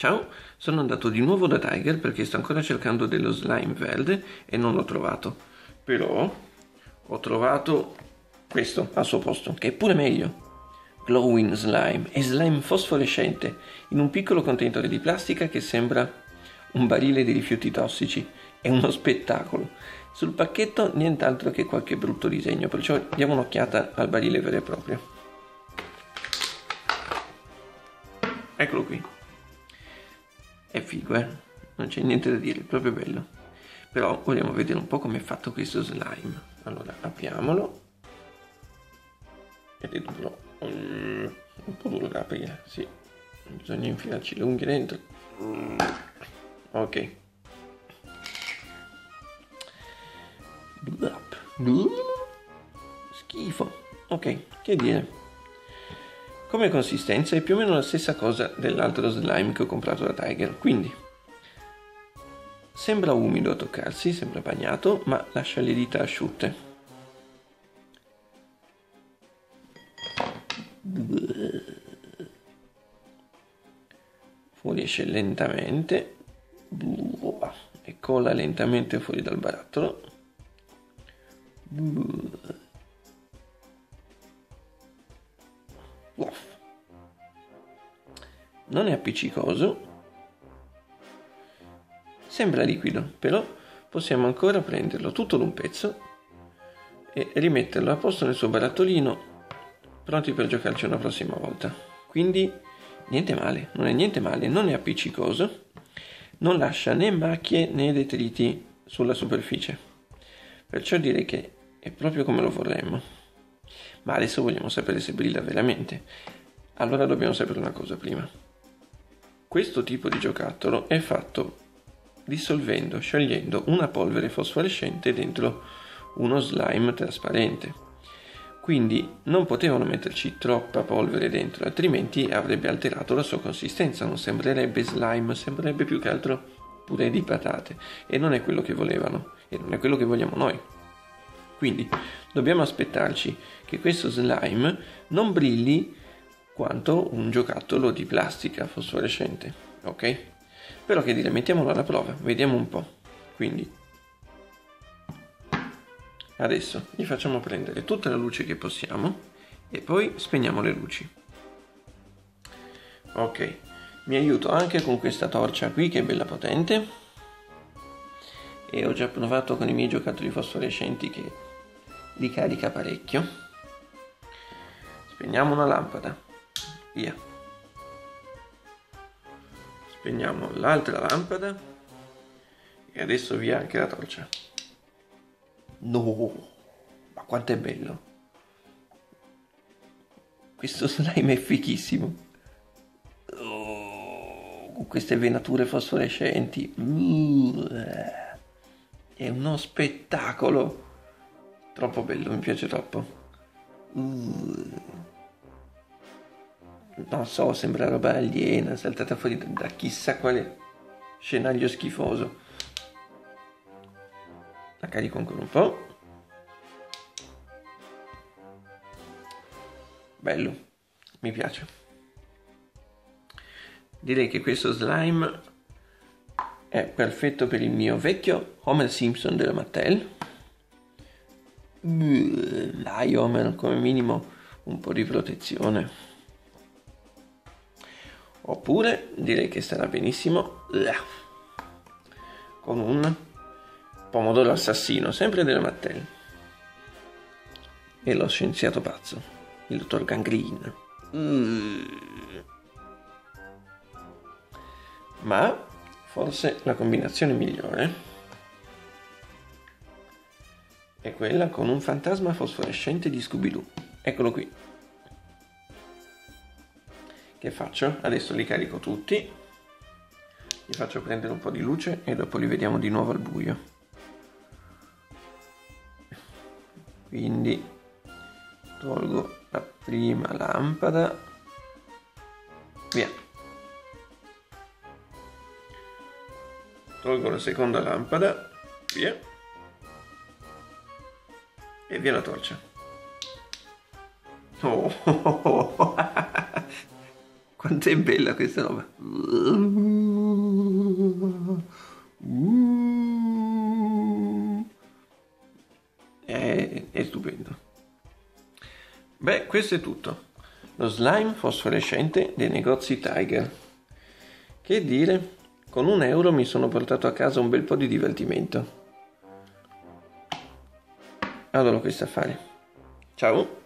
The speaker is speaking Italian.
Ciao, sono andato di nuovo da Tiger perché sto ancora cercando dello slime verde e non l'ho trovato. Però ho trovato questo al suo posto, che è pure meglio. Glowing slime è slime fosforescente in un piccolo contenitore di plastica che sembra un barile di rifiuti tossici. È uno spettacolo. Sul pacchetto nient'altro che qualche brutto disegno, perciò diamo un'occhiata al barile vero e proprio. Eccolo qui è figo eh? Non c'è niente da dire è proprio bello. Però vogliamo vedere un po' come è fatto questo slime. Allora apriamolo. Ed è duro. Mm, un po' duro da aprire sì. Bisogna infilarci le unghie dentro. Ok. Schifo. Ok che dire come consistenza è più o meno la stessa cosa dell'altro slime che ho comprato da Tiger, quindi sembra umido a toccarsi, sembra bagnato, ma lascia le dita asciutte. Fuoriesce lentamente e cola lentamente fuori dal barattolo. Non è appiccicoso, sembra liquido, però possiamo ancora prenderlo tutto d'un pezzo e rimetterlo a posto nel suo barattolino, pronti per giocarci una prossima volta. Quindi niente male, non è niente male, non è appiccicoso, non lascia né macchie né detriti sulla superficie. Perciò direi che è proprio come lo vorremmo. Ma adesso vogliamo sapere se brilla veramente. Allora dobbiamo sapere una cosa prima. Questo tipo di giocattolo è fatto dissolvendo, sciogliendo una polvere fosforescente dentro uno slime trasparente. Quindi non potevano metterci troppa polvere dentro, altrimenti avrebbe alterato la sua consistenza, non sembrerebbe slime, sembrerebbe più che altro pure di patate e non è quello che volevano e non è quello che vogliamo noi. Quindi dobbiamo aspettarci che questo slime non brilli quanto un giocattolo di plastica fosforescente, ok? Però che dire, mettiamolo alla prova, vediamo un po'. Quindi, adesso gli facciamo prendere tutta la luce che possiamo e poi spegniamo le luci. Ok, mi aiuto anche con questa torcia qui che è bella potente e ho già provato con i miei giocattoli fosforescenti che li carica parecchio. Spegniamo una lampada. Via. Spegniamo l'altra lampada. E adesso via anche la torcia. No ma quanto è bello. Questo slime è fichissimo. Oh, con queste venature fosforescenti. Uh, è uno spettacolo troppo bello mi piace troppo uh non so, sembra roba aliena, saltata fuori da chissà quale scenario schifoso. La carico ancora un po'. Bello, mi piace. Direi che questo slime è perfetto per il mio vecchio Homer Simpson della Mattel. Homer, come minimo un po' di protezione. Oppure direi che starà benissimo con un pomodoro assassino, sempre della Mattel. E lo scienziato pazzo, il dottor Gangreen. Ma forse la combinazione migliore è quella con un fantasma fosforescente di Scooby-Doo. Eccolo qui che faccio? Adesso li carico tutti, li faccio prendere un po' di luce e dopo li vediamo di nuovo al buio. Quindi tolgo la prima lampada, via. Tolgo la seconda lampada, via e via la torcia. Oh, oh, oh, oh. quanto è bella questa roba. È, è stupendo. Beh, questo è tutto. Lo slime fosforescente dei negozi Tiger. Che dire, con un euro mi sono portato a casa un bel po' di divertimento. Adoro questo affare. Ciao!